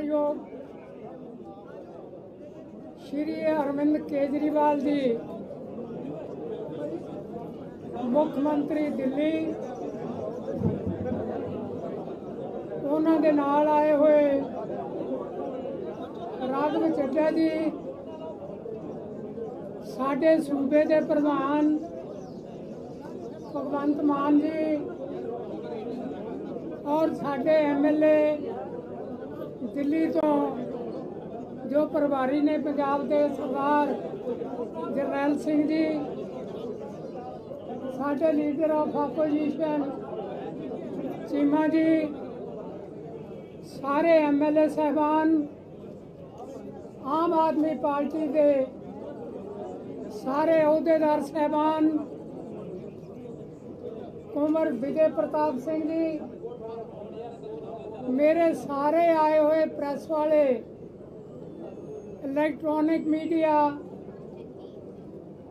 ਹੀ ਸ਼੍ਰੀ ਅਰਵਿੰਦ ਕੇਜਰੀਵਾਲ ਜੀ, ਮੁੱਖ ਮੰਤਰੀ ਦਿੱਲੀ, ਉਹਨਾਂ ਦੇ ਨਾਲ ਆਏ ਹੋਏ ਰਾਘਵ ਚੱਡਾ ਜੀ, ਸਾਡੇ ਸੂਬੇ ਦੇ ਪ੍ਰਧਾਨ ਭਗਵੰਤ ਮਾਨ ਜੀ ਔਰ ਸਾਡੇ ਐਮਐਲਏ ਦਿੱਲੀ ਤੋਂ ਜੋ ਪ੍ਰਭਾਰੀ ਨੇ ਪੰਜਾਬ ਦੇ ਸਰਦਾਰ ਜਰਨੈਲ ਸਿੰਘ ਜੀ, ਸਾਡੇ ਲੀਡਰ ਆਫ ਆਪੋਜੀਸ਼ਨ ਚੀਮਾ ਜੀ, ਸਾਰੇ ਐਮਐਲਏ ਸਹਿਬਾਨ, ਆਮ ਆਦਮੀ ਪਾਰਟੀ ਦੇ ਸਾਰੇ ਅਹੁਦੇਦਾਰ ਸਹਿਬਾਨ, ਕੁਮਰ ਵਿਜੇ ਪ੍ਰਤਾਪ ਸਿੰਘ ਜੀ ਮੇਰੇ ਸਾਰੇ ਆਏ ਹੋਏ ਪ੍ਰੈਸ ਵਾਲੇ ਇਲੈਕਟ੍ਰੋਨਿਕ ਮੀਡੀਆ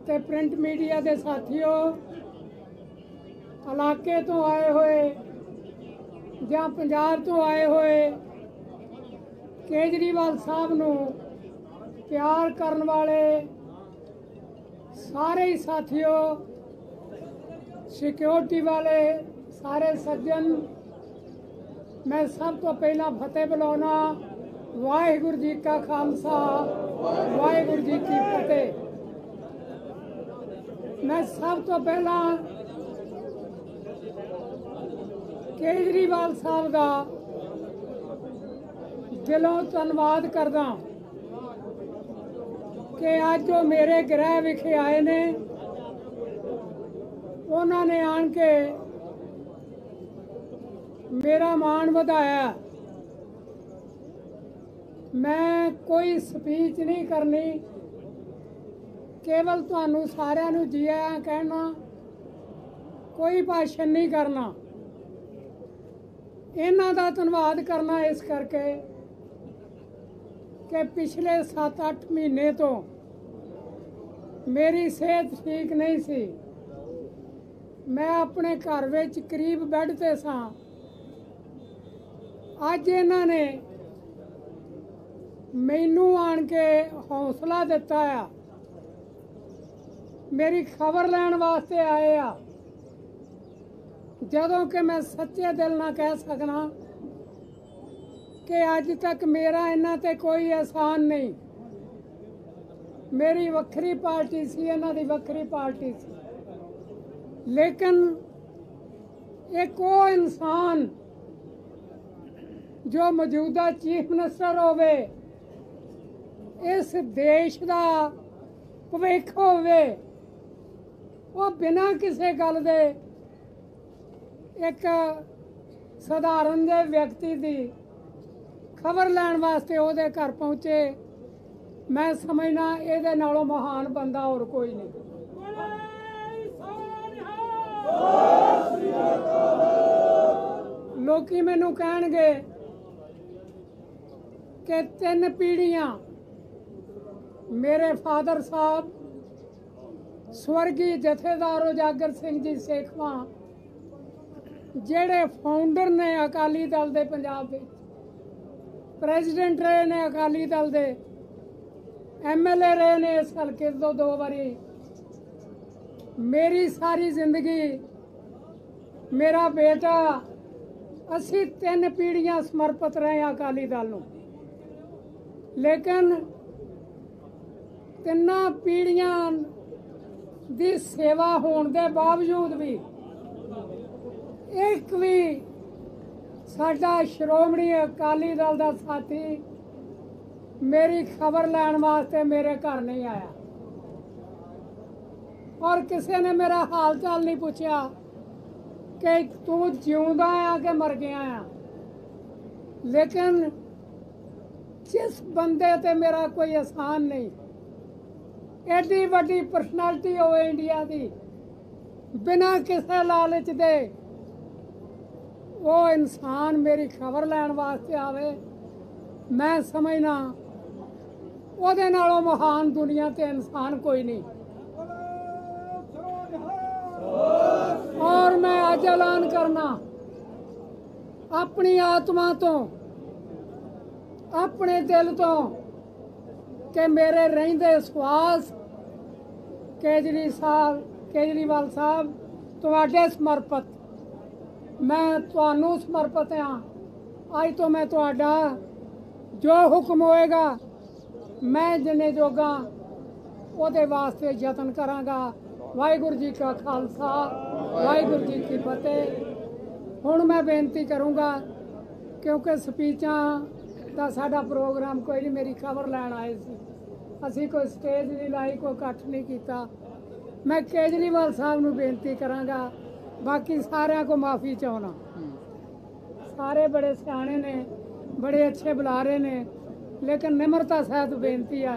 ਤੇ ਪ੍ਰਿੰਟ ਮੀਡੀਆ ਦੇ ਸਾਥੀਓ ਇਲਾਕੇ ਤੋਂ ਆਏ ਹੋਏ ਜਾਂ ਪੰਜਾਬ ਤੋਂ ਆਏ ਹੋਏ ਕੇਜਰੀਵਾਲ ਸਾਹਿਬ ਨੂੰ ਪਿਆਰ ਕਰਨ ਵਾਲੇ ਸਾਰੇ ਹੀ ਸਾਥੀਓ ਸਿਕਿਉਰਿਟੀ ਵਾਲੇ ਸਾਰੇ ਸੱਜਣ ਮੈਂ ਸਭ ਤੋਂ ਪਹਿਲਾਂ ਫਤਿਹ ਬੁਲਾਉਣਾ, ਵਾਹਿਗੁਰੂ ਜੀ ਕਾ ਖਾਲਸਾ, ਵਾਹਿਗੁਰੂ ਜੀ ਕੀ ਫਤਿਹ। ਮੈਂ ਸਭ ਤੋਂ ਪਹਿਲਾਂ ਕੇਜਰੀਵਾਲ ਸਾਹਿਬ ਦਾ ਦਿਲੋਂ ਧੰਨਵਾਦ ਕਰਦਾ ਕਿ ਅੱਜ ਉਹ ਮੇਰੇ ਗ੍ਰਹਿ ਵਿਖੇ ਆਏ ਨੇ। ਉਹਨਾਂ ਨੇ ਆਣ ਕੇ ਮੇਰਾ ਮਾਣ ਵਧਾਇਆ। ਮੈਂ ਕੋਈ ਸਪੀਚ ਨਹੀਂ ਕਰਨੀ। ਕੇਵਲ ਤੁਹਾਨੂੰ ਸਾਰਿਆਂ ਨੂੰ ਜੀ ਆਇਆਂ ਕਹਿਣਾ, ਕੋਈ ਭਾਸ਼ਣ ਨਹੀਂ ਕਰਨਾ। ਇਹਨਾਂ ਦਾ ਧੰਨਵਾਦ ਕਰਨਾ ਇਸ ਕਰਕੇ ਕਿ ਪਿਛਲੇ 7-8 ਮਹੀਨੇ ਤੋਂ ਮੇਰੀ ਸਿਹਤ ਠੀਕ ਨਹੀਂ ਸੀ। ਮੈਂ ਆਪਣੇ ਘਰ ਵਿੱਚ ਕਰੀਬ ਬੈੱਡ ਤੇ ਸਾਂ। ਅੱਜ ਇਹਨਾਂ ਨੇ ਮੈਨੂੰ ਆਣ ਕੇ ਹੌਸਲਾ ਦਿੱਤਾ ਆ। ਮੇਰੀ ਖਬਰ ਲੈਣ ਵਾਸਤੇ ਆਏ ਆ। ਜਦੋਂ ਕਿ ਮੈਂ ਸੱਚੇ ਦਿਲ ਨਾਲ ਕਹਿ ਸਕਣਾ ਕਿ ਅੱਜ ਤੱਕ ਮੇਰਾ ਇਹਨਾਂ ਤੇ ਕੋਈ ਅਹਿਸਾਨ ਨਹੀਂ। ਮੇਰੀ ਵੱਖਰੀ ਪਾਰਟੀ ਸੀ, ਇਹਨਾਂ ਦੀ ਵੱਖਰੀ ਪਾਰਟੀ ਸੀ। ਲੇਕਿਨ ਇੱਕ ਉਹ ਇਨਸਾਨ ਜੋ ਮੌਜੂਦਾ ਚੀਫ ਮਿਨਿਸਟਰ ਹੋਵੇ, ਇਸ ਦੇਸ਼ ਦਾ ਭਵਿੱਖ ਹੋਵੇ, ਉਹ ਬਿਨਾਂ ਕਿਸੇ ਗੱਲ ਦੇ ਇੱਕ ਸਧਾਰਨ ਦੇ ਵਿਅਕਤੀ ਦੀ ਖਬਰ ਲੈਣ ਵਾਸਤੇ ਉਹਦੇ ਘਰ ਪਹੁੰਚੇ, ਮੈਂ ਸਮਝਣਾ ਇਹਦੇ ਨਾਲੋਂ ਮਹਾਨ ਬੰਦਾ ਹੋਰ ਕੋਈ ਨਹੀਂ। ਲੋਕੀ ਮੈਨੂੰ ਕਹਿਣਗੇ ਕਿ ਤਿੰਨ ਪੀੜ੍ਹੀਆਂ ਮੇਰੇ ਫਾਦਰ ਸਾਹਿਬ, ਸਵਰਗੀ ਜਥੇਦਾਰ ਉਜਾਗਰ ਸਿੰਘ ਜੀ ਸੇਖਵਾਂ, ਜਿਹੜੇ ਫਾਊਂਡਰ ਨੇ ਅਕਾਲੀ ਦਲ ਦੇ ਪੰਜਾਬ ਵਿੱਚ ਪ੍ਰੈਜ਼ੀਡੈਂਟ ਰਹੇ ਨੇ ਅਕਾਲੀ ਦਲ ਦੇ ਐਮਐਲਏ ਰਹੇ ਨੇ ਇਸ ਹਲਕੇ ਤੋਂ ਦੋ ਵਾਰੀ। ਮੇਰੀ ਸਾਰੀ ਜ਼ਿੰਦਗੀ, ਮੇਰਾ ਬੇਟਾ, ਅਸੀਂ ਤਿੰਨ ਪੀੜ੍ਹੀਆਂ ਸਮਰਪਿਤ ਰਹੇ ਹਾਂ ਅਕਾਲੀ ਦਲ ਨੂੰ। ਲੇਕਿਨ ਤਿੰਨਾਂ ਪੀੜੀਆਂ ਦੀ ਸੇਵਾ ਹੋਣ ਦੇ ਬਾਵਜੂਦ ਵੀ ਇੱਕ ਵੀ ਸਾਡਾ ਸ਼੍ਰੋਮਣੀ ਅਕਾਲੀ ਦਲ ਦਾ ਸਾਥੀ ਮੇਰੀ ਖਬਰ ਲੈਣ ਵਾਸਤੇ ਮੇਰੇ ਘਰ ਨਹੀਂ ਆਇਆ। ਔਰ ਕਿਸੇ ਨੇ ਮੇਰਾ ਹਾਲ ਚਾਲ ਨਹੀਂ ਪੁੱਛਿਆ ਕਿ ਤੂੰ ਜਿਉਂਦਾ ਆ ਕਿ ਮਰ ਗਿਆ ਆ। ਲੇਕਿਨ ਜਿਸ ਬੰਦੇ ਤੇ ਮੇਰਾ ਕੋਈ ਆਸਾਨ ਨਹੀਂ, ਐਡੀ ਵੱਡੀ ਪਰਸਨੈਲਿਟੀ ਹੋਵੇ ਇੰਡੀਆ ਦੀ, ਬਿਨਾਂ ਕਿਸੇ ਲਾਲਚ ਦੇ ਉਹ ਇਨਸਾਨ ਮੇਰੀ ਖਬਰ ਲੈਣ ਵਾਸਤੇ ਆਵੇ, ਮੈਂ ਸਮਝਣਾ ਉਹਦੇ ਨਾਲੋਂ ਮਹਾਨ ਦੁਨੀਆ ਤੇ ਇਨਸਾਨ ਕੋਈ ਨਹੀਂ। ਔਰ ਮੈਂ ਅੱਜ ਐਲਾਨ ਕਰਨਾ, ਆਪਣੀ ਆਤਮਾ ਤੋਂ ਆਪਣੇ ਦਿਲ ਤੋਂ ਕਿ ਮੇਰੇ ਰਹਿੰਦੇ ਸਵਾਸ ਕੇਜਰੀ ਸਾਹਿਬ, ਕੇਜਰੀਵਾਲ ਸਾਹਿਬ, ਤੁਹਾਡੇ ਸਮਰਪਿਤ। ਮੈਂ ਤੁਹਾਨੂੰ ਸਮਰਪਿਤ ਹਾਂ। ਅੱਜ ਤੋਂ ਮੈਂ ਤੁਹਾਡਾ ਜੋ ਹੁਕਮ ਹੋਏਗਾ, ਮੈਂ ਜਿੰਨੇ ਜੋਗਾ ਉਹਦੇ ਵਾਸਤੇ ਯਤਨ ਕਰਾਂਗਾ। ਵਾਹਿਗੁਰੂ ਜੀ ਕਾ ਖਾਲਸਾ, ਵਾਹਿਗੁਰੂ ਜੀ ਕੀ ਫਤਿਹ। ਹੁਣ ਮੈਂ ਬੇਨਤੀ ਕਰੂੰਗਾ, ਕਿਉਂਕਿ ਸਪੀਚਾਂ ਤਾਂ ਸਾਡਾ ਪ੍ਰੋਗਰਾਮ ਕੋਈ ਨਹੀਂ, ਮੇਰੀ ਖਬਰ ਲੈਣ ਆਏ ਸੀ। ਅਸੀਂ ਕੋਈ ਸਟੇਜ ਨਹੀਂ ਲਾਈ, ਕੋਈ ਇਕੱਠ ਨਹੀਂ ਕੀਤਾ। ਮੈਂ ਕੇਜਰੀਵਾਲ ਸਾਹਿਬ ਨੂੰ ਬੇਨਤੀ ਕਰਾਂਗਾ, ਬਾਕੀ ਸਾਰਿਆਂ ਕੋ ਮਾਫੀ ਚਾਹਣਾ ਸਾਰੇ ਬੜੇ ਸਿਆਣੇ ਨੇ, ਬੜੇ ਅੱਛੇ ਬੁਲਾਰੇ ਨੇ, ਲੇਕਿਨ ਨਿਮਰਤਾ ਸਾਹਿਬ ਬੇਨਤੀ ਆ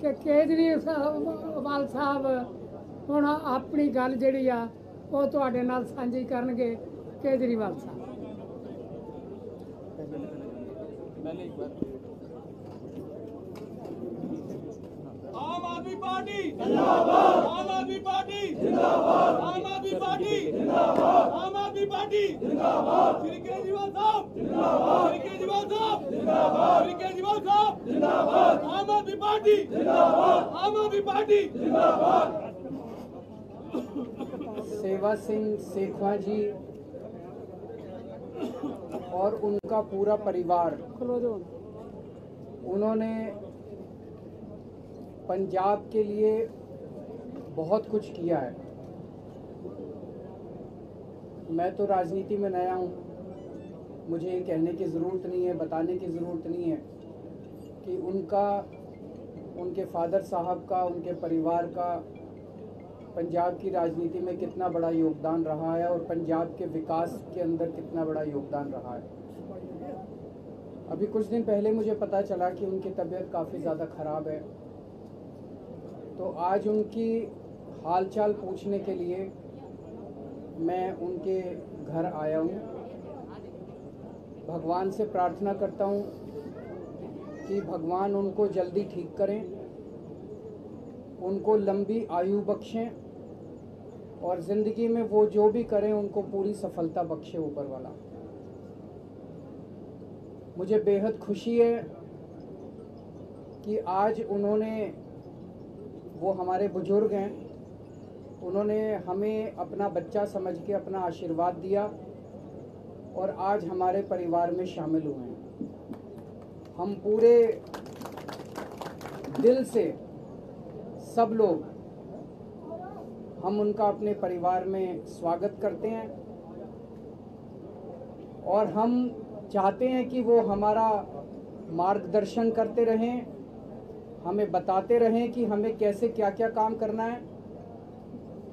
ਕਿ ਕੇਜਰੀਵਾਲ ਸਾਹਿਬ ਹੁਣ ਆਪਣੀ ਗੱਲ ਜਿਹੜੀ ਆ, ਉਹ ਤੁਹਾਡੇ ਨਾਲ ਸਾਂਝੀ ਕਰਨਗੇ ਕੇਜਰੀਵਾਲ ਸਾਹਿਬ। पहले एक बार तो- आम आदमी पार्टी। जिंदाबाद। आम आदमी पार्टी। जिंदाबाद। आम आदमी पार्टी। जिंदाबाद। आम आदमी पार्टी। जिंदाबाद। श्री केजरीवाल साहब। जिंदाबाद। श्री केजरीवाल साहब। जिंदाबाद। श्री केजरीवाल साहब। जिंदाबाद। आम आदमी पार्टी। जिंदाबाद। आम आदमी पार्टी। जिंदाबाद। सेवा सिंह शेखवा जी। और उनका पूरा परिवार। उन्होंने पंजाब के लिए बहुत कुछ किया है। मैं तो राजनीति में नया हूँ। मुझे ये कहने की ज़रूरत नहीं है बताने की ज़रूरत नहीं है कि उनका उनके फादर साहब का उनके परिवार का पंजाब की राजनीति में कितना बड़ा योगदान रहा है और पंजाब के विकास के अंदर कितना बड़ा योगदान रहा है? अभी कुछ दिन पहले मुझे पता चला कि उनकी तबीयत काफ़ी ज़्यादा ख़राब है। तो आज उनकी हालचाल पूछने के लिए मैं उनके घर आया हूँ। भगवान से प्रार्थना करता हूँ कि भगवान उनको जल्दी ठीक करें। उनको लंबी आयु बख्शें और ज़िंदगी में वो जो भी करें, उनको पूरी सफलता बख्शे ऊपर वाला। मुझे बेहद खुशी है कि आज उन्होंने, वो हमारे बुज़ुर्ग हैं, उन्होंने हमें अपना बच्चा समझ के अपना आशीर्वाद दिया और आज हमारे परिवार में शामिल हुए हैं। हम पूरे दिल से सब लोग, हम उनका अपने परिवार में स्वागत करते हैं। और हम चाहते हैं कि वो हमारा मार्गदर्शन करते रहें, हमें बताते रहें कि हमें कैसे क्या क्या काम करना है।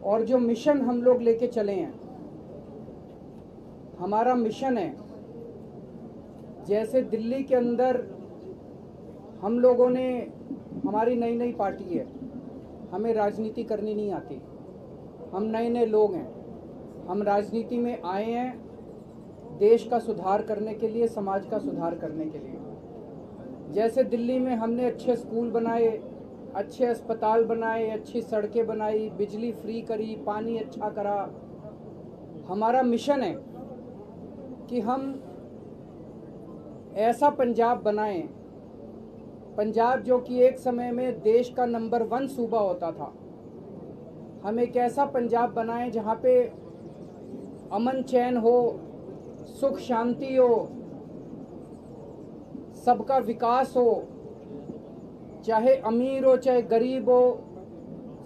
और जो मिशन हम लोग लेके चले हैं, हमारा मिशन है, जैसे दिल्ली के अंदर हम लोगों ने, हमारी नई नई पार्टी है हमें राजनीति करनी नहीं आती। हम नए नए लोग हैं। हम राजनीति में आए हैं देश का सुधार करने के लिए, समाज का सुधार करने के लिए। जैसे दिल्ली में हमने अच्छे स्कूल बनाए, अच्छे अस्पताल बनाए, अच्छी सड़कें बनाई, बिजली फ्री करी, पानी अच्छा करा, हमारा मिशन है कि हम ऐसा पंजाब बनाएँ पंजाब जो कि एक समय में देश का नंबर वन सूबा होता था। हम एक ऐसा पंजाब बनाएँ जहाँ पे अमन चैन हो, सुख शांति हो, सबका विकास हो, चाहे अमीर हो, चाहे गरीब हो,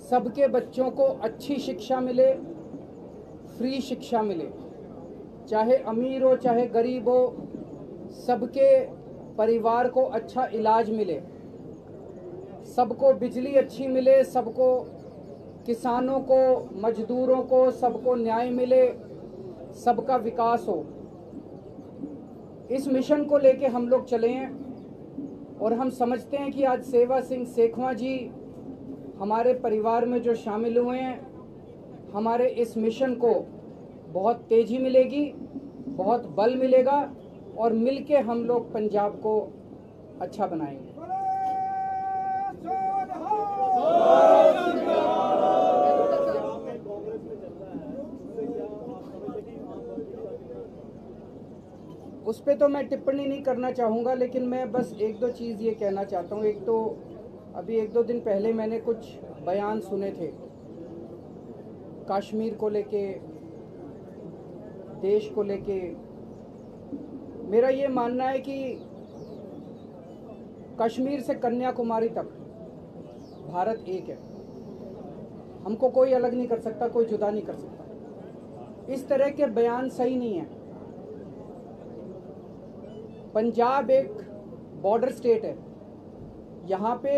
सबके बच्चों को अच्छी शिक्षा मिले, फ्री शिक्षा मिले। चाहे अमीर हो, चाहे गरीब हो, सबके परिवार को अच्छा इलाज मिले, सबको बिजली अच्छी मिले, सबको किसानों को, मजदूरों को, सबको न्याय मिले, सबका विकास हो। इस मिशन को लेके हम लोग चले हैं और हम समझते हैं कि आज सेवा सिंह सेखवा जी हमारे परिवार में जो शामिल हुए हैं, हमारे इस मिशन को बहुत तेज़ी मिलेगी, बहुत बल मिलेगा और मिलके हम लोग पंजाब को अच्छा बनाएँगे। उस पर तो मैं टिप्पणी नहीं करना चाहूँगा, लेकिन मैं बस एक दो चीज़ ये कहना चाहता हूँ। एक तो अभी एक दो दिन पहले मैंने कुछ बयान सुने थे, कश्मीर को लेके, देश को लेके मेरा ये मानना है कि कश्मीर से कन्याकुमारी तक भारत एक है। हमको कोई अलग नहीं कर सकता, कोई जुदा नहीं कर सकता। इस तरह के बयान सही नहीं है। पंजाब एक बॉर्डर स्टेट है। यहाँ पे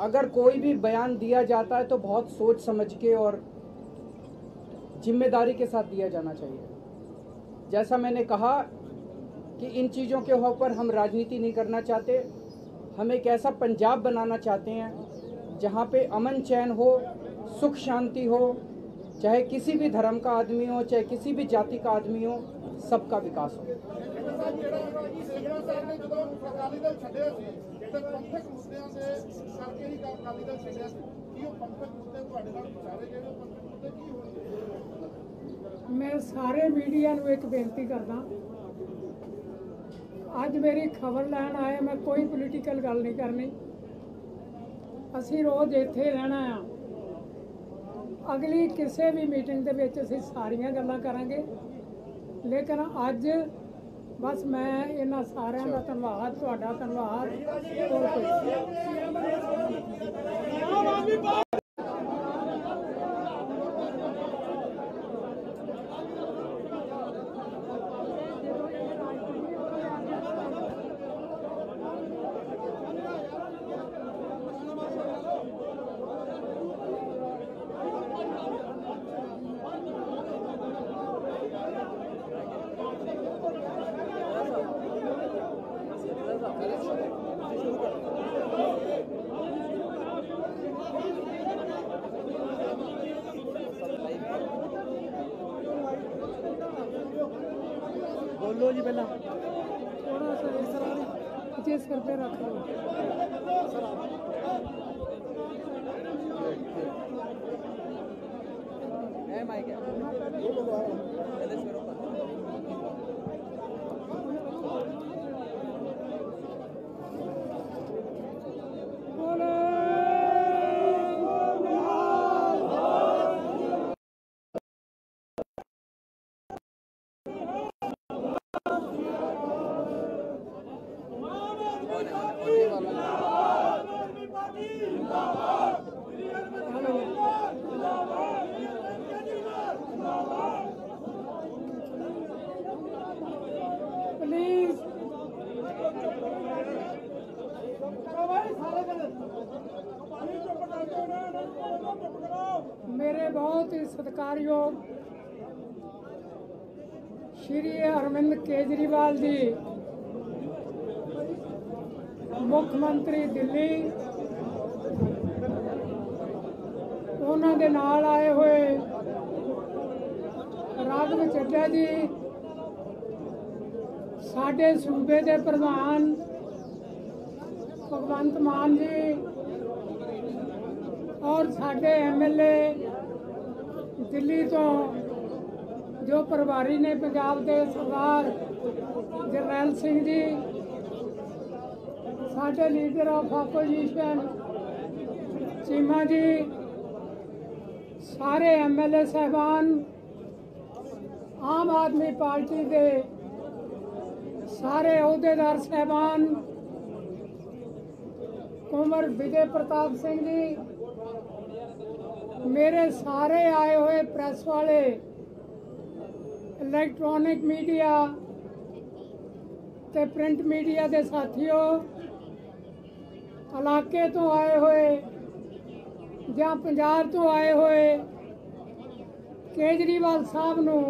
अगर कोई भी बयान दिया जाता है तो बहुत सोच समझ के और ज़िम्मेदारी के साथ दिया जाना चाहिए। जैसा मैंने कहा कि इन चीज़ों के ऊपर हम राजनीति नहीं करना चाहते, हम एक ऐसा पंजाब बनाना चाहते हैं, जहाँ पे अमन चैन हो, सुख शांति हो, चाहे किसी भी धर्म का आदमी हो, चाहे किसी भी जाति का आदमी हो, सबका विकास हो। ਮੈਂ ਸਾਰੇ ਮੀਡੀਆ ਨੂੰ ਇੱਕ ਬੇਨਤੀ ਕਰਦਾ। ਅੱਜ ਮੇਰੀ ਖਬਰ ਲੈਣ ਆਏ, ਮੈਂ ਕੋਈ ਪੋਲੀਟੀਕਲ ਗੱਲ ਨਹੀਂ ਕਰਨੀ। ਅਸੀਂ ਰੋਜ਼ ਇੱਥੇ ਰਹਿਣਾ ਆ। ਅਗਲੀ ਕਿਸੇ ਵੀ ਮੀਟਿੰਗ ਦੇ ਵਿੱਚ ਅਸੀਂ ਸਾਰੀਆਂ ਗੱਲਾਂ ਕਰਾਂਗੇ। ਲੇਕਿਨ ਅੱਜ ਬਸ ਮੈਂ ਇਹਨਾਂ ਸਾਰਿਆਂ ਦਾ ਧੰਨਵਾਦ, ਤੁਹਾਡਾ ਧੰਨਵਾਦ। ਹੋਰ ਕੋਈ ਖੋਲੋ ਜੀ ਪਹਿਲਾਂ ਥੋੜਾ ਸਾ ਇਸ ਤਰ੍ਹਾਂ ਨਹੀਂ ਚੇਸ ਕਰਕੇ ਰੱਖ ਲਓ ਐ ਮਾਈਕ ਹੈ ਇਹ ਲਗਾਇਆ ਮੰਤਰੀ ਦਿੱਲੀ। ਉਹਨਾਂ ਦੇ ਨਾਲ ਆਏ ਹੋਏ ਰਾਘਵ ਚੱਡਾ ਜੀ, ਸਾਡੇ ਸੂਬੇ ਦੇ ਪ੍ਰਧਾਨ ਭਗਵੰਤ ਮਾਨ ਜੀ ਔਰ ਸਾਡੇ ਐਮਐਲਏ ਦਿੱਲੀ ਤੋਂ ਜੋ ਪ੍ਰਭਾਰੀ ਨੇ ਪੰਜਾਬ ਦੇ ਸਰਦਾਰ Jarnail Singh ji ਸਾਡੇ ਲੀਡਰ ਆਫ ਆਪੋਜੀਸ਼ਨ ਚੀਮਾ ਜੀ ਸਾਰੇ ਐਮਐਲਏ ਸਹਿਬਾਨ ਆਮ ਆਦਮੀ ਪਾਰਟੀ ਦੇ ਸਾਰੇ ਅਹੁਦੇਦਾਰ ਸਹਿਬਾਨ ਕੁਮਰ ਵਿਜੇ ਪ੍ਰਤਾਪ ਸਿੰਘ ਜੀ ਮੇਰੇ ਸਾਰੇ ਆਏ ਹੋਏ ਪ੍ਰੈਸ ਵਾਲੇ ਇਲੈਕਟ੍ਰੋਨਿਕ ਮੀਡੀਆ ਤੇ ਪ੍ਰਿੰਟ ਮੀਡੀਆ ਦੇ ਸਾਥੀਓ ਇਲਾਕੇ ਤੋਂ ਆਏ ਹੋਏ ਜਾਂ ਪੰਜਾਬ ਤੋਂ ਆਏ ਹੋਏ ਕੇਜਰੀਵਾਲ ਸਾਹਿਬ ਨੂੰ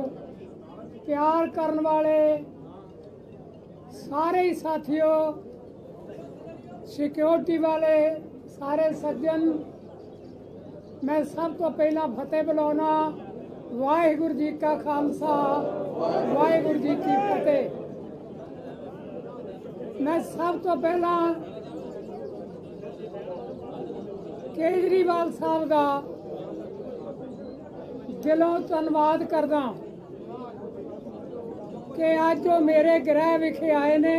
ਪਿਆਰ ਕਰਨ ਵਾਲੇ ਸਾਰੇ ਹੀ ਸਾਥੀਓ ਸਿਕਿਉਰਿਟੀ ਵਾਲੇ ਸਾਰੇ ਸੱਜਣ, ਮੈਂ ਸਭ ਤੋਂ ਪਹਿਲਾਂ ਫਤਿਹ ਬੁਲਾਉਣਾ ਵਾਹਿਗੁਰੂ ਜੀ ਕਾ ਖਾਲਸਾ, ਵਾਹਿਗੁਰੂ ਜੀ ਕੀ ਫਤਿਹ। ਮੈਂ ਸਭ ਤੋਂ ਪਹਿਲਾਂ ਕੇਜਰੀਵਾਲ ਸਾਹਿਬ ਦਾ ਦਿਲੋਂ ਧੰਨਵਾਦ ਕਰਦਾ ਕਿ ਅੱਜ ਉਹ ਮੇਰੇ ਗ੍ਰਹਿ ਵਿਖੇ ਆਏ ਨੇ।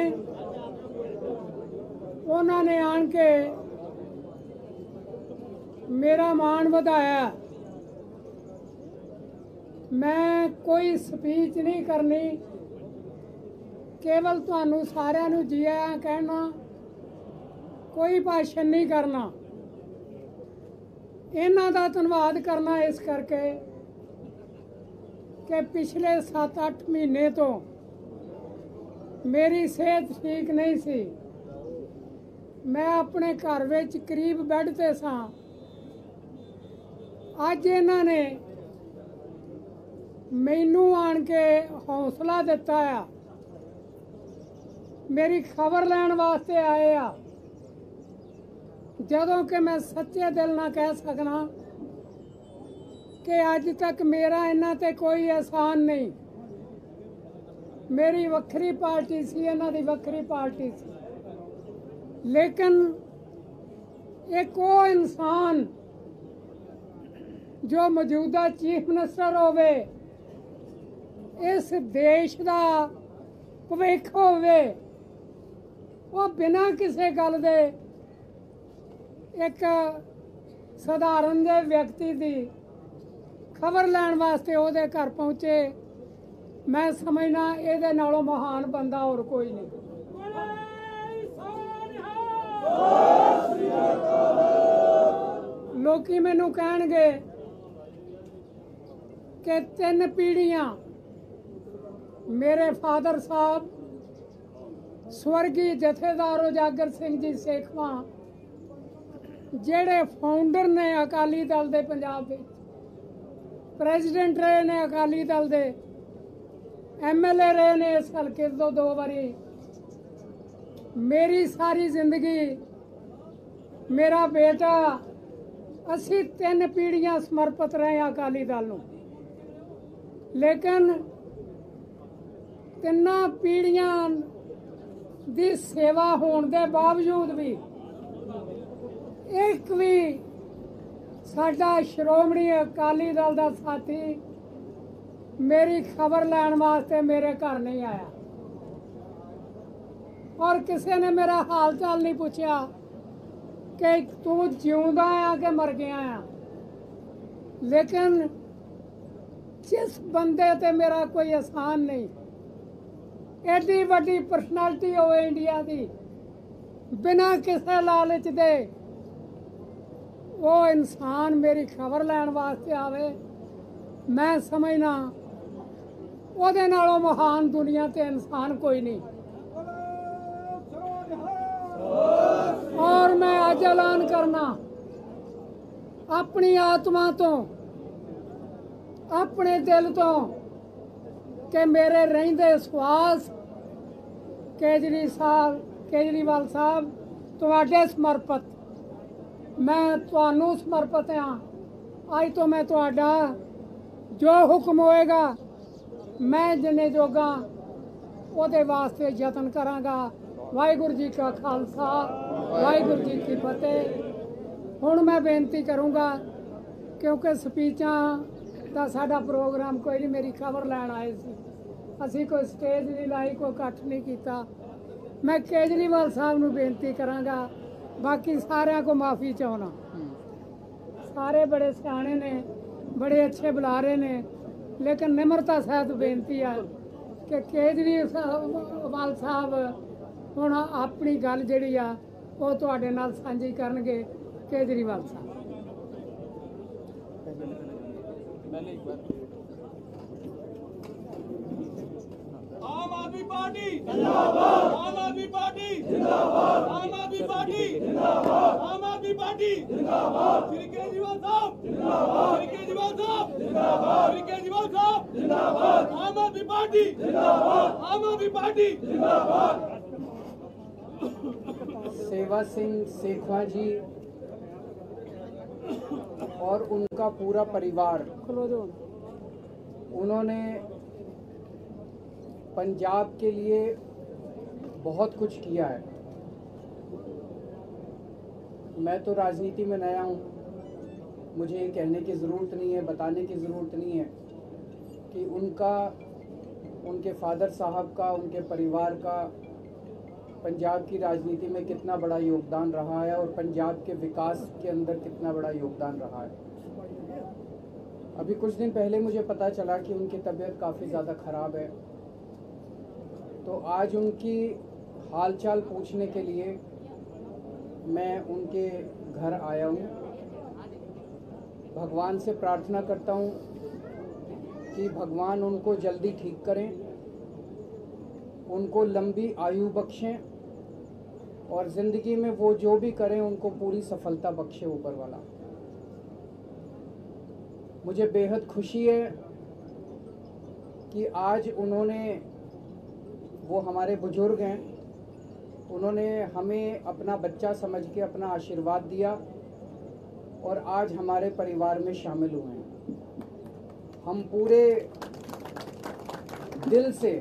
ਉਹਨਾਂ ਨੇ ਆਣ ਕੇ ਮੇਰਾ ਮਾਣ ਵਧਾਇਆ। ਮੈਂ ਕੋਈ ਸਪੀਚ ਨਹੀਂ ਕਰਨੀ। ਕੇਵਲ ਤੁਹਾਨੂੰ ਸਾਰਿਆਂ ਨੂੰ ਜੀ ਆਇਆਂ ਕਹਿਣਾ, ਕੋਈ ਭਾਸ਼ਣ ਨਹੀਂ ਕਰਨਾ। ਇਹਨਾਂ ਦਾ ਧੰਨਵਾਦ ਕਰਨਾ ਇਸ ਕਰਕੇ ਕਿ ਪਿਛਲੇ 7-8 ਮਹੀਨੇ ਤੋਂ ਮੇਰੀ ਸਿਹਤ ਠੀਕ ਨਹੀਂ ਸੀ। ਮੈਂ ਆਪਣੇ ਘਰ ਵਿੱਚ ਕਰੀਬ ਬੈੱਡ ਤੇ ਸਾਂ। ਅੱਜ ਇਹਨਾਂ ਨੇ ਮੈਨੂੰ ਆਣ ਕੇ ਹੌਸਲਾ ਦਿੱਤਾ ਆ। ਮੇਰੀ ਖਬਰ ਲੈਣ ਵਾਸਤੇ ਆਏ ਆ। ਜਦੋਂ ਕਿ ਮੈਂ ਸੱਚੇ ਦਿਲ ਨਾਲ ਕਹਿ ਸਕਣਾ ਕਿ ਅੱਜ ਤੱਕ ਮੇਰਾ ਇਹਨਾਂ ਤੇ ਕੋਈ ਅਹਿਸਾਨ ਨਹੀਂ। ਮੇਰੀ ਵੱਖਰੀ ਪਾਰਟੀ ਸੀ, ਇਹਨਾਂ ਦੀ ਵੱਖਰੀ ਪਾਰਟੀ ਸੀ। ਲੇਕਿਨ ਇੱਕ ਉਹ ਇਨਸਾਨ ਜੋ ਮੌਜੂਦਾ ਚੀਫ ਮਿਨਿਸਟਰ ਹੋਵੇ, ਇਸ ਦੇਸ਼ ਦਾ ਭਵਿੱਖ ਹੋਵੇ, ਉਹ ਬਿਨਾਂ ਕਿਸੇ ਗੱਲ ਦੇ ਇੱਕ ਸਧਾਰਨ ਜਿਹੇ ਵਿਅਕਤੀ ਦੀ ਖਬਰ ਲੈਣ ਵਾਸਤੇ ਉਹਦੇ ਘਰ ਪਹੁੰਚੇ। ਮੈਂ ਸਮਝਣਾ ਇਹਦੇ ਨਾਲੋਂ ਮਹਾਨ ਬੰਦਾ ਹੋਰ ਕੋਈ ਨਹੀਂ। ਲੋਕੀ ਮੈਨੂੰ ਕਹਿਣਗੇ ਕਿ ਤਿੰਨ ਪੀੜ੍ਹੀਆਂ ਮੇਰੇ ਫਾਦਰ ਸਾਹਿਬ, ਸਵਰਗੀ ਜਥੇਦਾਰ ਉਜਾਗਰ ਸਿੰਘ ਜੀ, ਸੇਖਵਾਂ ਜਿਹੜੇ ਫਾਊਂਡਰ ਨੇ ਅਕਾਲੀ ਦਲ ਦੇ ਪੰਜਾਬ ਵਿੱਚ ਪ੍ਰੈਜ਼ੀਡੈਂਟ ਰਹੇ ਨੇ ਅਕਾਲੀ ਦਲ ਦੇ ਐਮਐਲਏ ਰਹੇ ਨੇ ਇਸ ਹਲਕੇ ਤੋਂ ਦੋ ਵਾਰੀ। ਮੇਰੀ ਸਾਰੀ ਜ਼ਿੰਦਗੀ, ਮੇਰਾ ਬੇਟਾ, ਅਸੀਂ ਤਿੰਨ ਪੀੜ੍ਹੀਆਂ ਸਮਰਪਿਤ ਰਹੇ ਹਾਂ ਅਕਾਲੀ ਦਲ ਨੂੰ। ਲੇਕਿਨ ਤਿੰਨਾਂ ਪੀੜ੍ਹੀਆਂ ਦੀ ਸੇਵਾ ਹੋਣ ਦੇ ਬਾਵਜੂਦ ਵੀ ਇੱਕ ਵੀ ਸਾਡਾ ਸ਼੍ਰੋਮਣੀ ਅਕਾਲੀ ਦਲ ਦਾ ਸਾਥੀ ਮੇਰੀ ਖਬਰ ਲੈਣ ਵਾਸਤੇ ਮੇਰੇ ਘਰ ਨਹੀਂ ਆਇਆ। ਔਰ ਕਿਸੇ ਨੇ ਮੇਰਾ ਹਾਲ ਚਾਲ ਨਹੀਂ ਪੁੱਛਿਆ ਕਿ ਤੂੰ ਜਿਉਂਦਾ ਆ ਕਿ ਮਰ ਗਿਆ ਆ। ਲੇਕਿਨ ਜਿਸ ਬੰਦੇ ਤੇ ਮੇਰਾ ਕੋਈ ਅਸਾਨ ਨਹੀਂ, ਐਡੀ ਵੱਡੀ ਪਰਸਨੈਲਿਟੀ ਹੋਵੇ ਇੰਡੀਆ ਦੀ, ਬਿਨਾਂ ਕਿਸੇ ਲਾਲਚ ਦੇ ਉਹ ਇਨਸਾਨ ਮੇਰੀ ਖਬਰ ਲੈਣ ਵਾਸਤੇ ਆਵੇ, ਮੈਂ ਸਮਝਣਾ ਉਹਦੇ ਨਾਲੋਂ ਮਹਾਨ ਦੁਨੀਆ ਤੇ ਇਨਸਾਨ ਕੋਈ ਨਹੀਂ। ਔਰ ਮੈਂ ਅੱਜ ਐਲਾਨ ਕਰਨਾ, ਆਪਣੀ ਆਤਮਾ ਤੋਂ, ਆਪਣੇ ਦਿਲ ਤੋਂ ਕਿ ਮੇਰੇ ਰਹਿੰਦੇ ਸਵਾਸ ਕੇਜਰੀ ਸਾਹਿਬ ਕੇਜਰੀਵਾਲ ਸਾਹਿਬ ਤੁਹਾਡੇ ਸਮਰਪਿਤ ਮੈਂ ਤੁਹਾਨੂੰ ਸਮਰਪਿਤ ਹਾਂ। ਅੱਜ ਤੋਂ ਮੈਂ ਤੁਹਾਡਾ ਜੋ ਹੁਕਮ ਹੋਏਗਾ, ਮੈਂ ਜਿੰਨੇ ਜੋਗਾ ਉਹਦੇ ਵਾਸਤੇ ਯਤਨ ਕਰਾਂਗਾ। ਵਾਹਿਗੁਰੂ ਜੀ ਕਾ ਖਾਲਸਾ, ਵਾਹਿਗੁਰੂ ਜੀ ਕੀ ਫਤਿਹ। ਹੁਣ ਮੈਂ ਬੇਨਤੀ ਕਰੂੰਗਾ, ਕਿਉਂਕਿ ਸਪੀਚਾਂ ਦਾ ਸਾਡਾ ਪ੍ਰੋਗਰਾਮ ਕੋਈ ਨਹੀਂ, ਮੇਰੀ ਖਬਰ ਲੈਣ ਆਏ ਸੀ। ਅਸੀਂ ਕੋਈ ਸਟੇਜ ਨਹੀਂ ਲਾਈ, ਕੋਈ ਇਕੱਠ ਨਹੀਂ ਕੀਤਾ। ਮੈਂ ਕੇਜਰੀਵਾਲ ਸਾਹਿਬ ਨੂੰ ਬੇਨਤੀ ਕਰਾਂਗਾ ਬਾਕੀ ਸਾਰਿਆਂ ਕੋ ਮਾਫੀ ਚਾਹਣਾ ਸਾਰੇ ਬੜੇ ਸਿਆਣੇ ਨੇ, ਬੜੇ ਅੱਛੇ ਬੁਲਾਰੇ ਨੇ, ਲੇਕਿਨ ਨਿਮਰਤਾ ਸਾਹਿਬ ਬੇਨਤੀ ਆ ਕਿ ਕੇਜਰੀ ਸਾਹਿਬ ਸਾਹਿਬ, ਹੁਣ ਆਪਣੀ ਗੱਲ ਜਿਹੜੀ ਆ, ਉਹ ਤੁਹਾਡੇ ਨਾਲ ਸਾਂਝੀ ਕਰਨਗੇ ਕੇਜਰੀਵਾਲ ਸਾਹਿਬ। ਪਹਿਲੇ ਇੱਕ ਵਾਰ आदमी पार्टी। जिंदाबाद। आम आदमी पार्टी। जिंदाबाद। आम आदमी पार्टी। जिंदाबाद। आम आदमी पार्टी। जिंदाबाद। श्री केजरीवाल साहब। जिंदाबाद। श्री केजरीवाल साहब। जिंदाबाद। श्री केजरीवाल साहब। जिंदाबाद। आम आदमी पार्टी। जिंदाबाद। आम आदमी पार्टी। जिंदाबाद। सेवा सिंह शेखवा जी और उनका पूरा परिवार। उन्होंने पंजाब के लिए बहुत कुछ किया है। मैं तो राजनीति में नया हूँ। मुझे ये कहने की ज़रूरत नहीं है, बताने की ज़रूरत नहीं है कि उनका, उनके फादर साहब का, उनके परिवार का पंजाब की राजनीति में कितना बड़ा योगदान रहा है और पंजाब के विकास के अंदर कितना बड़ा योगदान रहा है। अभी कुछ दिन पहले मुझे पता चला कि उनकी तबीयत काफ़ी ज़्यादा ख़राब है। तो आज उनकी हालचाल पूछने के लिए मैं उनके घर आया हूँ। भगवान से प्रार्थना करता हूँ कि भगवान उनको जल्दी ठीक करें, उनको लंबी आयु बख्शें और ज़िंदगी में वो जो भी करें, उनको पूरी सफलता बख्शे ऊपर वाला। मुझे बेहद खुशी है कि आज उन्होंने वो हमारे बुज़ुर्ग हैं। उन्होंने हमें अपना बच्चा समझ के अपना आशीर्वाद दिया और आज हमारे परिवार में शामिल हुए हैं। हम पूरे दिल से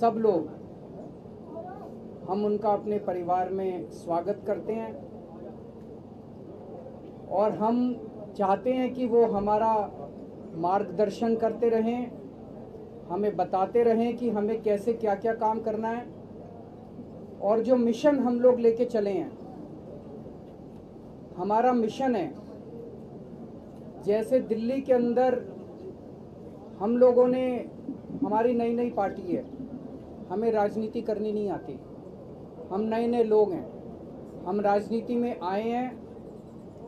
सब लोग हम उनका अपने परिवार में स्वागत करते हैं और हम चाहते हैं कि वो हमारा मार्गदर्शन करते रहें। हमें बताते रहें कि हमें कैसे क्या क्या काम करना है और जो मिशन हम लोग लेके चले हैं। हमारा मिशन है, जैसे दिल्ली के अंदर हम लोगों ने, हमारी नई नई पार्टी है, हमें राजनीति करनी नहीं आती। हम नए नए लोग हैं, हम राजनीति में आए हैं,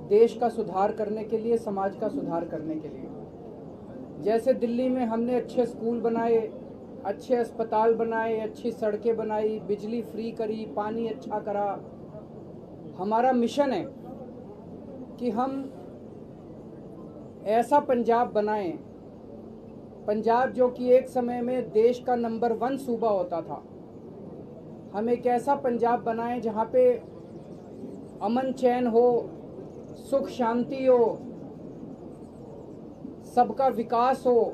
देश का सुधार करने के लिए, समाज का सुधार करने के लिए। जैसे दिल्ली में हमने अच्छे स्कूल बनाए, अच्छे अस्पताल बनाए, अच्छी सड़कें बनाई, बिजली फ्री करी, पानी अच्छा करा, हमारा मिशन है कि हम ऐसा पंजाब बनाएँ। पंजाब जो कि एक समय में देश का नंबर वन सूबा होता था। हम एक ऐसा पंजाब बनाएँ जहाँ पे अमन चैन हो, सुख शांति हो सबका विकास हो,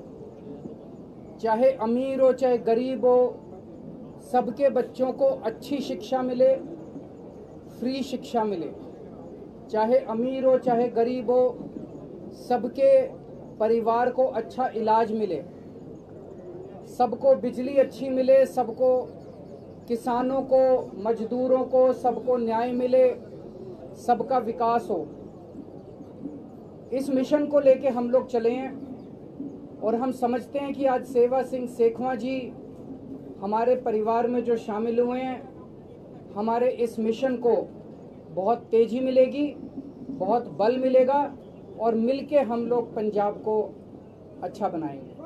चाहे अमीर हो, चाहे गरीब हो, सबके बच्चों को अच्छी शिक्षा मिले, फ्री शिक्षा मिले। चाहे अमीर हो, चाहे गरीब हो, सबके परिवार को अच्छा इलाज मिले। सबको बिजली अच्छी मिले, सबको किसानों को, मजदूरों को, सबको न्याय मिले, सबका विकास हो। इस मिशन को लेके हम लोग चले हैं और हम समझते हैं कि आज सेवा सिंह सेखवा जी हमारे परिवार में जो शामिल हुए हैं, हमारे इस मिशन को बहुत तेज़ी मिलेगी, बहुत बल मिलेगा और मिलके हम लोग पंजाब को अच्छा बनाएँगे।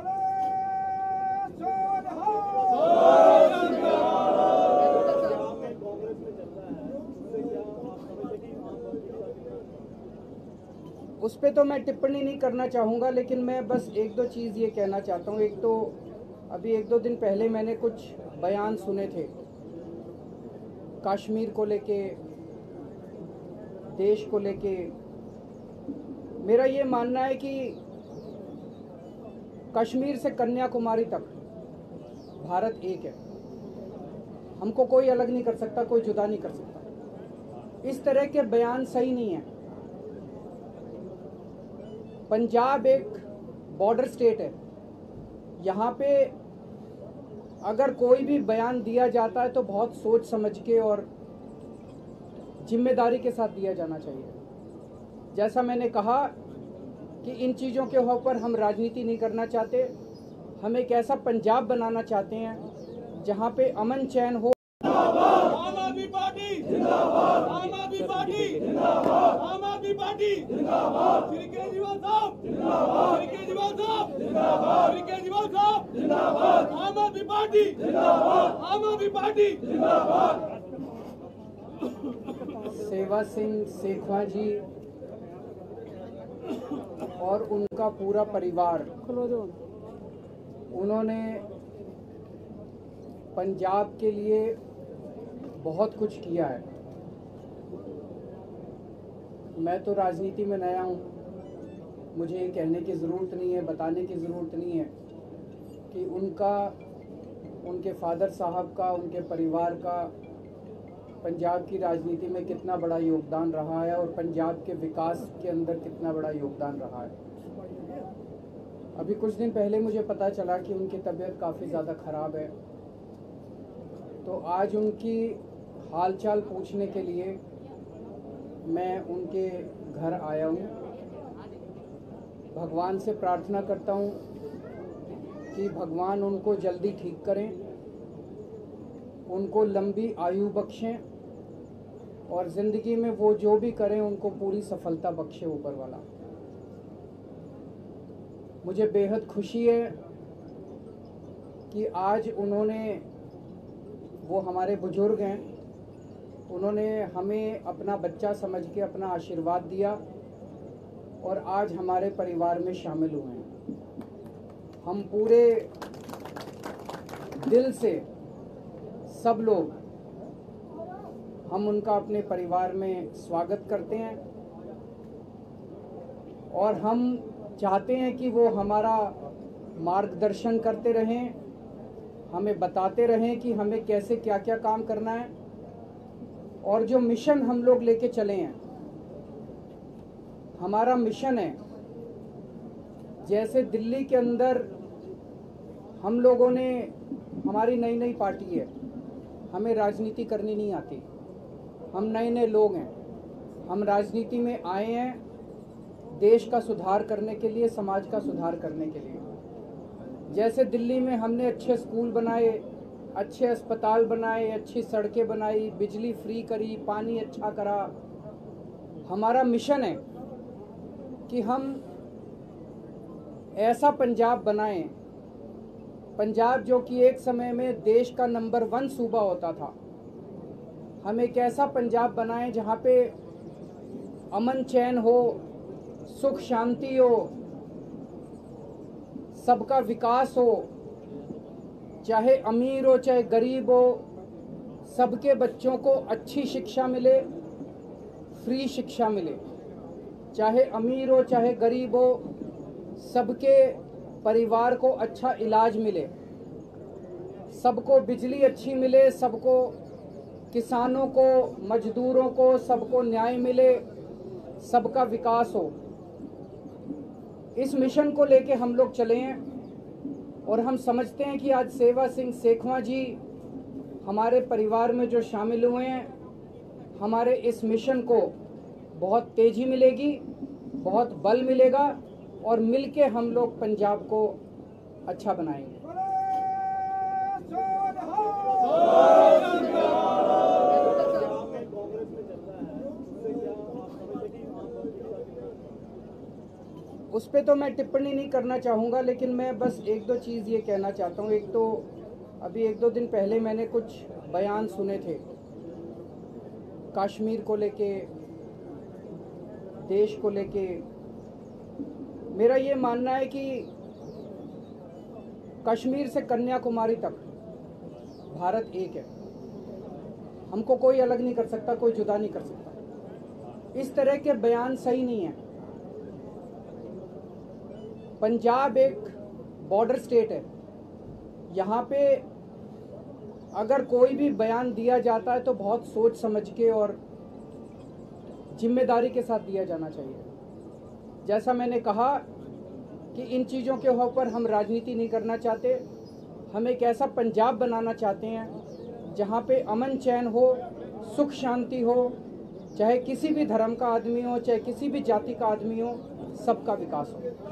उस पर तो मैं टिप्पणी नहीं करना चाहूँगा, लेकिन मैं बस एक दो चीज़ ये कहना चाहता हूँ। एक तो अभी एक दो दिन पहले मैंने कुछ बयान सुने थे कश्मीर को लेके, देश को लेके। मेरा ये मानना है कि कश्मीर से कन्याकुमारी तक भारत एक है। हमको कोई अलग नहीं कर सकता, कोई जुदा नहीं कर सकता। इस तरह के बयान सही नहीं है। पंजाब एक बॉर्डर स्टेट है। यहाँ पे अगर कोई भी बयान दिया जाता है तो बहुत सोच समझ के और ज़िम्मेदारी के साथ दिया जाना चाहिए। जैसा मैंने कहा कि इन चीज़ों के ऊपर हम राजनीति नहीं करना चाहते, हम एक ऐसा पंजाब बनाना चाहते हैं जहाँ पे अमन चैन हो। आम आदमी पार्टी, आम आदमी पार्टी समाजवादी पार्टी। जिंदाबाद। श्री केजरीवाल साहब। जिंदाबाद। श्री केजरीवाल साहब। जिंदाबाद। श्री केजरीवाल साहब। जिंदाबाद। आम आदमी पार्टी। जिंदाबाद। आम आदमी पार्टी। जिंदाबाद। सेवा सिंह सेखवा जी और उनका पूरा परिवार। उन्होंने पंजाब के लिए बहुत कुछ किया है। मैं तो राजनीति में नया हूँ। मुझे ये कहने की ज़रूरत नहीं है, बताने की ज़रूरत नहीं है कि उनका, उनके फादर साहब का, उनके परिवार का पंजाब की राजनीति में कितना बड़ा योगदान रहा है और पंजाब के विकास के अंदर कितना बड़ा योगदान रहा है। अभी कुछ दिन पहले मुझे पता चला कि उनकी तबीयत काफ़ी ज़्यादा ख़राब है। तो आज उनकी हालचाल पूछने के लिए मैं उनके घर आया हूँ। भगवान से प्रार्थना करता हूँ कि भगवान उनको जल्दी ठीक करें, उनको लंबी आयु बख्शें और ज़िंदगी में वो जो भी करें, उनको पूरी सफलता बख्शे ऊपर वाला। मुझे बेहद खुशी है कि आज उन्होंने, वो हमारे बुज़ुर्ग हैं उन्होंने हमें अपना बच्चा समझ के अपना आशीर्वाद दिया और आज हमारे परिवार में शामिल हुए हैं। हम पूरे दिल से सब लोग हम उनका अपने परिवार में स्वागत करते हैं और हम चाहते हैं कि वो हमारा मार्गदर्शन करते रहें, हमें बताते रहें कि हमें कैसे क्या क्या काम करना है। और जो मिशन हम लोग लेके चले हैं, हमारा मिशन है, जैसे दिल्ली के अंदर हम लोगों ने, हमारी नई नई पार्टी है, हमें राजनीति करनी नहीं आती। हम नए नए लोग हैं, हम राजनीति में आए हैं, देश का सुधार करने के लिए, समाज का सुधार करने के लिए। जैसे दिल्ली में हमने अच्छे स्कूल बनाए अच्छे अस्पताल बनाए, अच्छी सड़कें बनाई, बिजली फ्री करी, पानी अच्छा करा। हमारा मिशन है कि हम ऐसा पंजाब बनाएँ। पंजाब जो कि एक समय में देश का नंबर वन सूबा होता था। हम एक ऐसा पंजाब बनाएँ जहाँ पे अमन चैन हो, सुख शांति हो, सबका विकास हो चाहे अमीर हो, चाहे गरीब हो, सबके बच्चों को अच्छी शिक्षा मिले, फ्री शिक्षा मिले। चाहे अमीर हो, चाहे गरीब हो, सबके परिवार को अच्छा इलाज मिले। सबको बिजली अच्छी मिले, सबको किसानों को, मजदूरों को, सबको न्याय मिले, सबका विकास हो। इस मिशन को लेके हम लोग चले हैं। और हम समझते हैं कि आज सेवा सिंह सेखवा जी हमारे परिवार में जो शामिल हुए हैं, हमारे इस मिशन को बहुत तेज़ी मिलेगी, बहुत बल मिलेगा और मिलके हम लोग पंजाब को अच्छा बनाएँगे। उस पर तो मैं टिप्पणी नहीं करना चाहूँगा, लेकिन मैं बस एक दो चीज़ ये कहना चाहता हूँ। एक तो अभी एक दो दिन पहले मैंने कुछ बयान सुने थे कश्मीर को लेके, देश को लेके। मेरा ये मानना है कि कश्मीर से कन्याकुमारी तक भारत एक है। हमको कोई अलग नहीं कर सकता, कोई जुदा नहीं कर सकता। इस तरह के बयान सही नहीं है। पंजाब एक बॉर्डर स्टेट है। यहाँ पे अगर कोई भी बयान दिया जाता है तो बहुत सोच समझ के और ज़िम्मेदारी के साथ दिया जाना चाहिए। जैसा मैंने कहा कि इन चीज़ों के ऊपर हम राजनीति नहीं करना चाहते, हम एक ऐसा पंजाब बनाना चाहते हैं जहाँ पे अमन चैन हो, सुख शांति हो, चाहे किसी भी धर्म का आदमी हो, चाहे किसी भी जाति का आदमी हो, सबका विकास हो।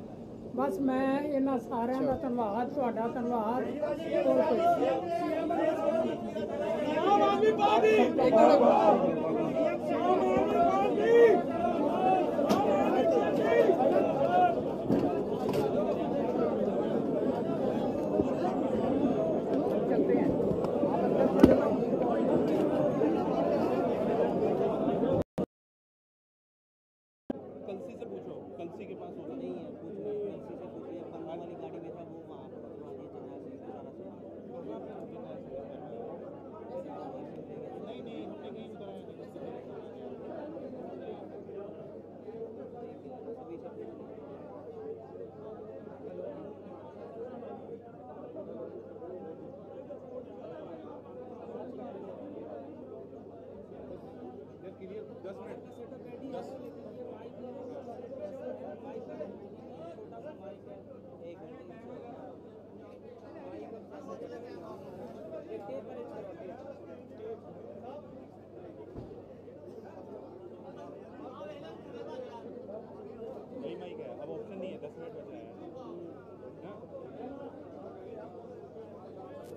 ਬਸ ਮੈਂ ਇਹਨਾਂ ਸਾਰਿਆਂ ਦਾ ਧੰਨਵਾਦ ਤੁਹਾਡਾ ਧੰਨਵਾਦ ਹੋਰ ਕੁਝ ਨਹੀਂ।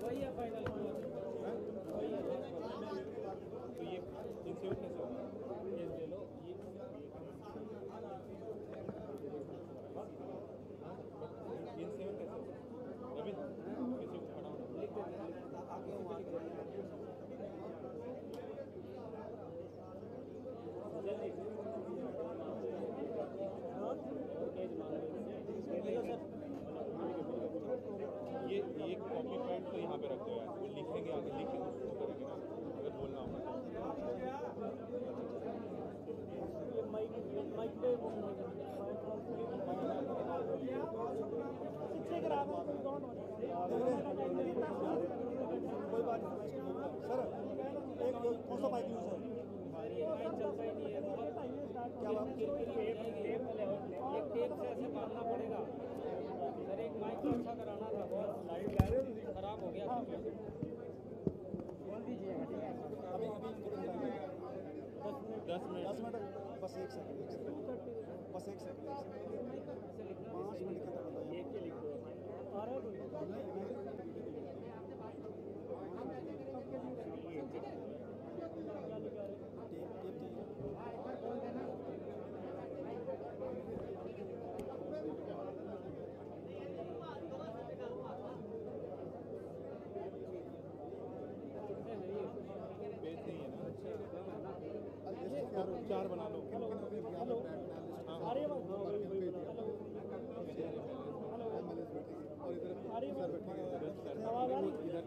Vaya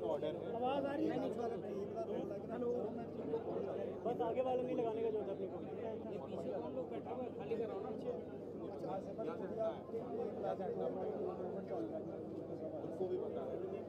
का ऑर्डर आवाज़ आ रही है? बस आगे वाले नहीं लगाने का ज़रूरत अपने को। खाली कराओ ना। उनको भी बता रहे हैं।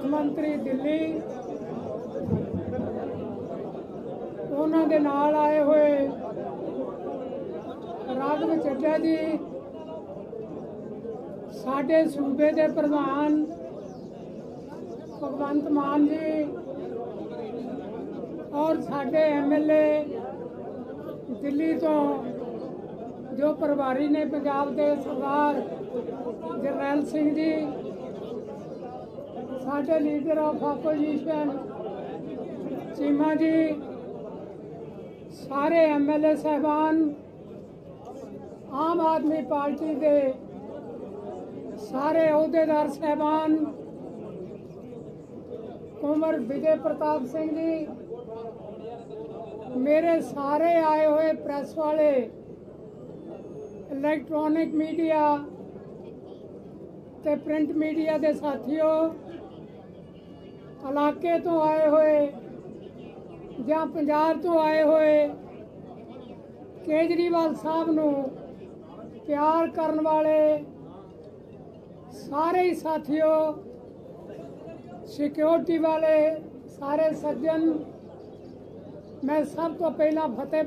ਮੁੱਖ ਮੰਤਰੀ ਦਿੱਲੀ। ਉਹਨਾਂ ਦੇ ਨਾਲ ਆਏ ਹੋਏ ਰਾਘਵ ਚੱਡਾ ਜੀ, ਸਾਡੇ ਸੂਬੇ ਦੇ ਪ੍ਰਧਾਨ ਭਗਵੰਤ ਮਾਨ ਜੀ ਔਰ ਸਾਡੇ ਐਮਐਲਏ ਦਿੱਲੀ ਤੋਂ ਜੋ ਪ੍ਰਭਾਰੀ ਨੇ ਪੰਜਾਬ ਦੇ ਸਰਦਾਰ Jarnail Singh ji ਸਾਡੇ ਲੀਡਰ ਆਫ ਆਪੋਜੀਸ਼ਨ ਚੀਮਾ ਜੀ ਸਾਰੇ ਐਮਐਲਏ ਸਹਿਬਾਨ ਆਮ ਆਦਮੀ ਪਾਰਟੀ ਦੇ ਸਾਰੇ ਅਹੁਦੇਦਾਰ ਸਹਿਬਾਨ ਕੁਮਰ ਵਿਜੇ ਪ੍ਰਤਾਪ ਸਿੰਘ ਜੀ ਮੇਰੇ ਸਾਰੇ ਆਏ ਹੋਏ ਪ੍ਰੈਸ ਵਾਲੇ ਇਲੈਕਟ੍ਰੋਨਿਕ ਮੀਡੀਆ ਤੇ ਪ੍ਰਿੰਟ ਮੀਡੀਆ ਦੇ ਸਾਥੀਓ ਇਲਾਕੇ ਤੋਂ ਆਏ ਹੋਏ ਜਾਂ ਪੰਜਾਬ ਤੋਂ ਆਏ ਹੋਏ ਕੇਜਰੀਵਾਲ ਸਾਹਿਬ ਨੂੰ ਪਿਆਰ ਕਰਨ ਵਾਲੇ ਸਾਰੇ ਹੀ ਸਾਥੀਓ ਸਿਕਿਉਰਿਟੀ ਵਾਲੇ ਸਾਰੇ ਸੱਜਣ, ਮੈਂ ਸਭ ਤੋਂ ਪਹਿਲਾਂ ਫਤਿਹ